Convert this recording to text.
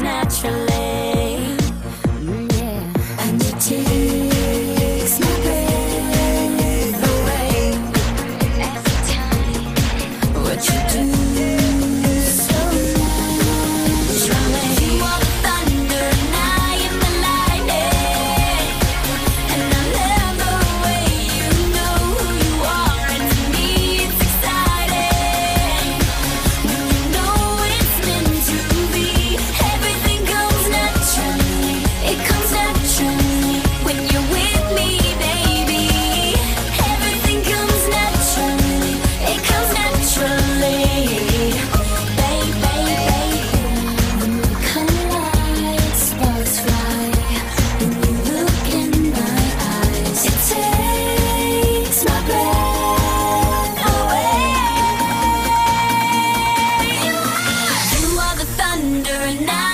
natural. different.